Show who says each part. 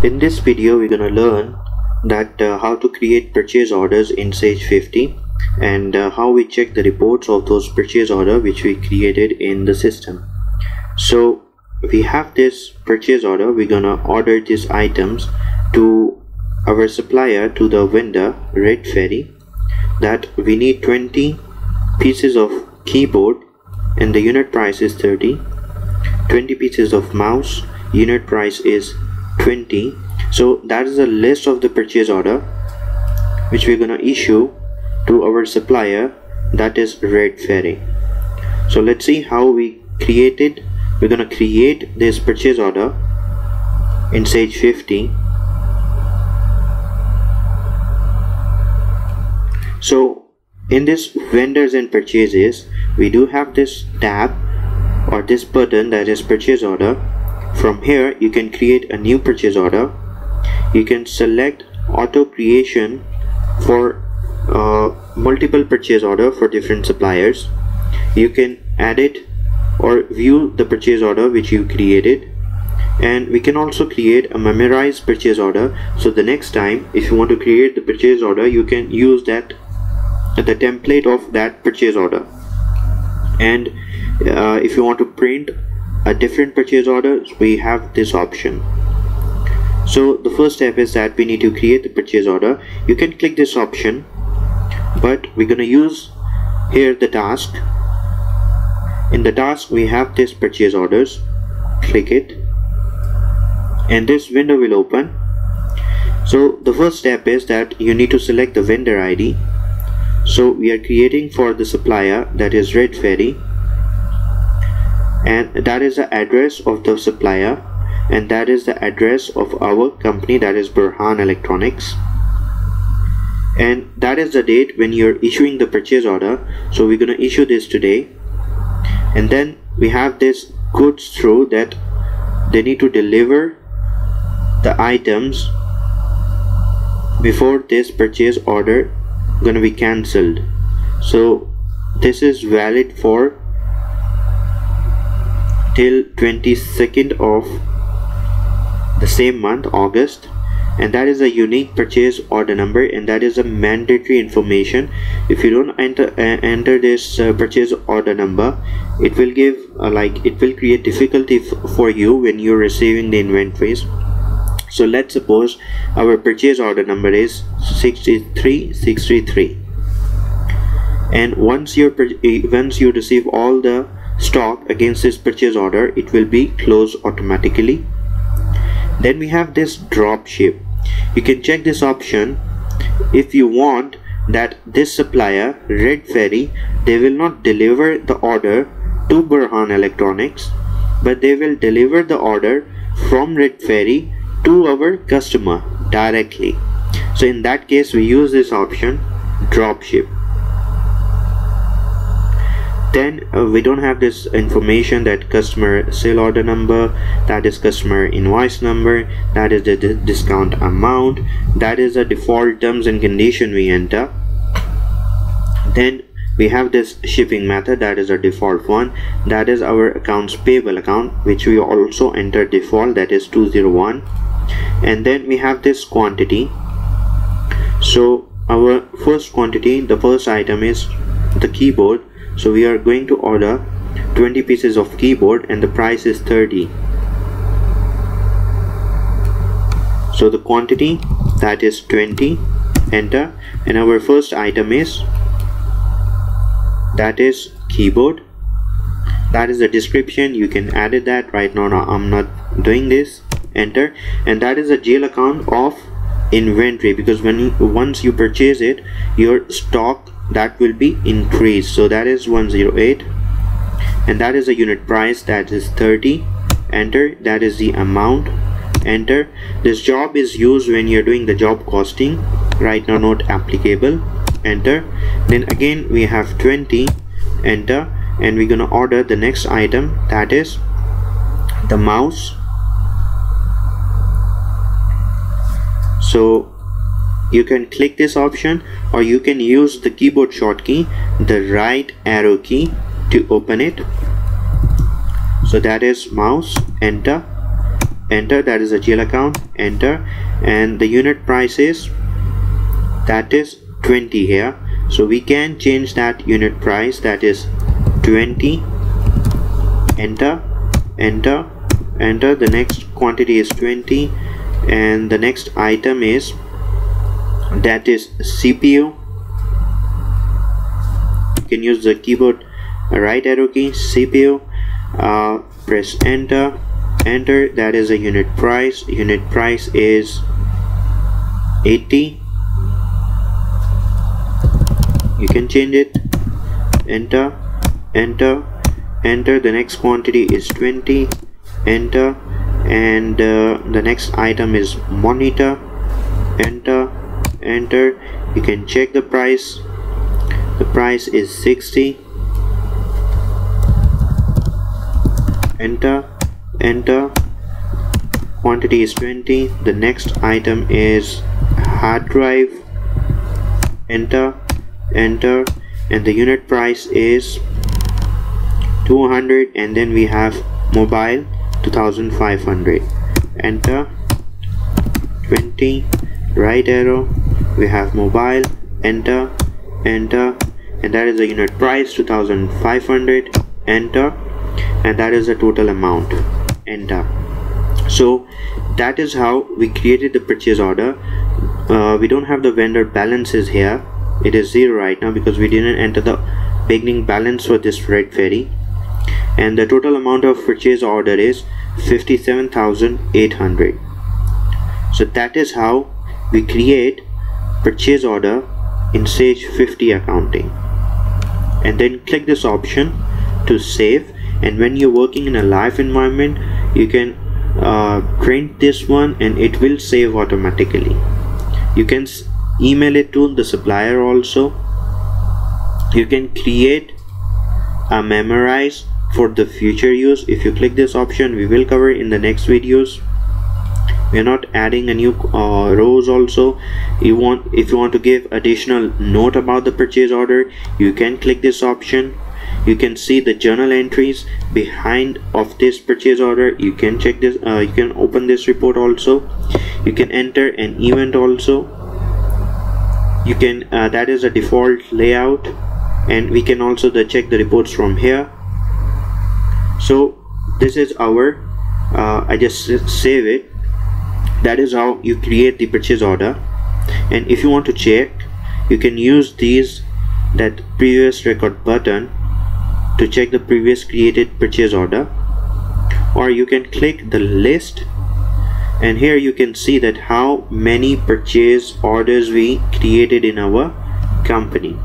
Speaker 1: In this video we're gonna learn that uh, how to create purchase orders in Sage 50 and uh, how we check the reports of those purchase order which we created in the system. So we have this purchase order. We're gonna order these items to our supplier to the vendor Red Ferry that we need 20 pieces of keyboard and the unit price is 30 20 pieces of mouse. Unit price is 20 so that is a list of the purchase order which we're gonna issue to our supplier. That is Red ferry. So let's see how we created. We're gonna create this purchase order in Sage 50 so in this vendors and purchases we do have this tab or this button that is purchase order from here you can create a new purchase order. You can select auto creation for uh, multiple purchase order for different suppliers. You can edit or view the purchase order which you created. And we can also create a memorized purchase order. So the next time if you want to create the purchase order you can use that the template of that purchase order. And uh, if you want to print a different purchase order we have this option. So the first step is that we need to create the purchase order. You can click this option but we're going to use here the task. In the task we have this purchase orders. Click it and this window will open. So the first step is that you need to select the vendor ID so we are creating for the supplier that is Red Fairy and that is the address of the supplier. And that is the address of our company that is Burhan Electronics. And that is the date when you're issuing the purchase order. So we're going to issue this today. And then we have this goods through that they need to deliver the items before this purchase order gonna be cancelled. So this is valid for till 22nd of the same month August and that is a unique purchase order number and that is a mandatory information. If you don't enter uh, enter this uh, purchase order number it will give uh, like it will create difficulty for you when you're receiving the inventories. So let's suppose our purchase order number is 63633 and once you eh, once you receive all the stock against this purchase order it will be closed automatically. Then we have this drop ship. You can check this option. If you want that this supplier red ferry they will not deliver the order to burhan electronics but they will deliver the order from red ferry to our customer directly. So in that case we use this option drop ship then uh, we don't have this information that customer sale order number that is customer invoice number that is the discount amount that is the default terms and condition we enter. Then we have this shipping method that is a default one. That is our accounts payable account which we also enter default that is 201 and then we have this quantity. So our first quantity the first item is the keyboard so we are going to order 20 pieces of keyboard and the price is 30 so the quantity that is 20 enter. And our first item is that is keyboard. That is the description. You can edit that right now. No, I'm not doing this. Enter. And that is a GL account of inventory. Because when you once you purchase it your stock that will be increased. So that is 108 and that is a unit price that is 30 enter that is the amount. Enter. This job is used when you're doing the job costing right now not applicable. Enter. Then again we have 20 enter and we're gonna order the next item that is the mouse. So you can click this option or you can use the keyboard shortcut the right arrow key to open it. So that is mouse enter. Enter that is a GL account enter. And the unit price is that is 20 here. So we can change that unit price that is 20 enter enter enter. The next quantity is 20 and the next item is that is CPU you can use the keyboard right arrow key CPU uh, press enter enter that is a unit price. Unit price is 80 you can change it. Enter enter enter. The next quantity is 20 enter and uh, the next item is monitor. Enter enter. You can check the price. The price is 60 enter. Enter. Quantity is 20 the next item is hard drive. Enter. Enter. And the unit price is 200 and then we have mobile 2500 enter. 20 right arrow we have mobile enter enter and that is the unit price 2500 enter and that is the total amount enter. So that is how we created the purchase order. Uh, we don't have the vendor balances here. It is zero right now because we didn't enter the beginning balance for this red ferry and the total amount of purchase order is 57,800 so that is how we create purchase order in Sage 50 accounting. And then click this option to save. And when you're working in a live environment you can uh, print this one and it will save automatically. You can email it to the supplier also. You can create a memorize for the future use. If you click this option we will cover in the next videos we are not adding a new uh, rows also. You want if you want to give additional note about the purchase order you can click this option. You can see the journal entries behind of this purchase order. You can check this uh, you can open this report also. You can enter an event also. You can uh, that is a default layout. And we can also the check the reports from here. So this is our uh, I just save it that is how you create the purchase order. And if you want to check you can use these that previous record button to check the previous created purchase order. Or you can click the list. And here you can see that how many purchase orders we created in our company